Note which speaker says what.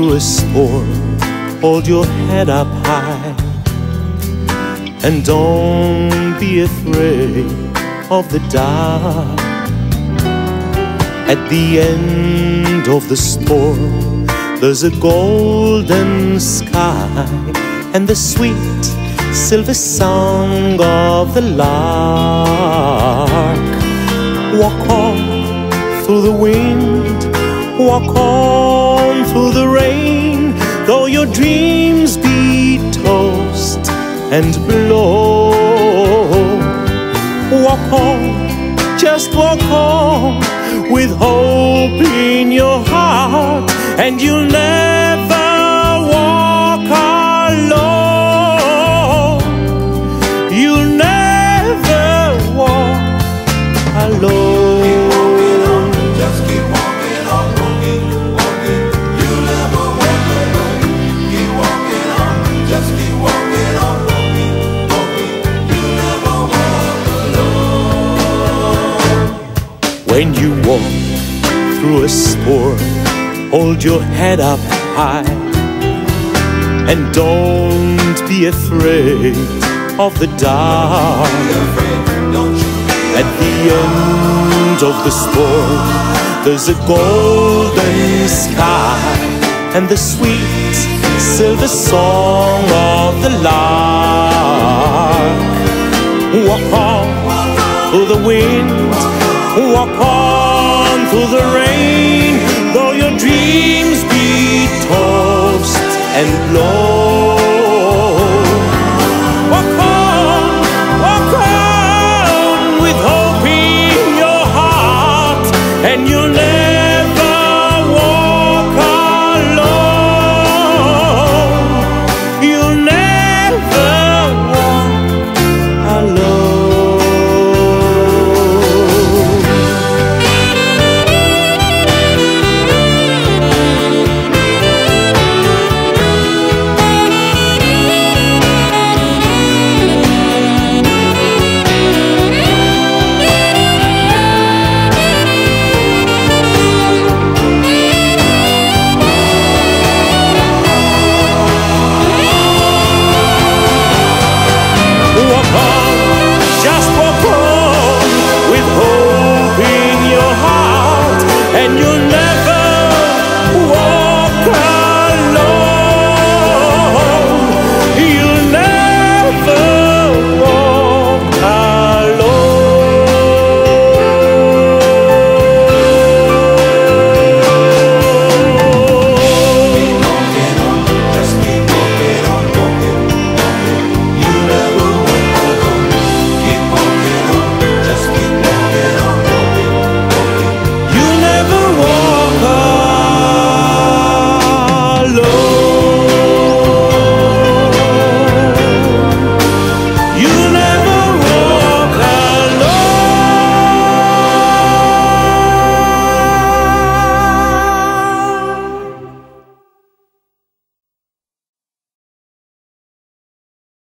Speaker 1: through a storm, hold your head up high. And don't be afraid of the dark. At the end of the storm, there's a golden sky and the sweet silver song of the lark. Walk on through the wind, walk on through the rain, though your dreams be tossed and blow. Walk on, just walk on with hope in your heart, and you'll never walk alone. You'll never walk alone. When you walk through a storm, hold your head up high and don't be afraid of the dark. At the end of the storm, there's a golden sky and the sweet silver song of the lark. Walk on the wind, walk on through the rain, though your dreams be tossed and blown. Walk on, walk on with hope